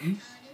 Peace.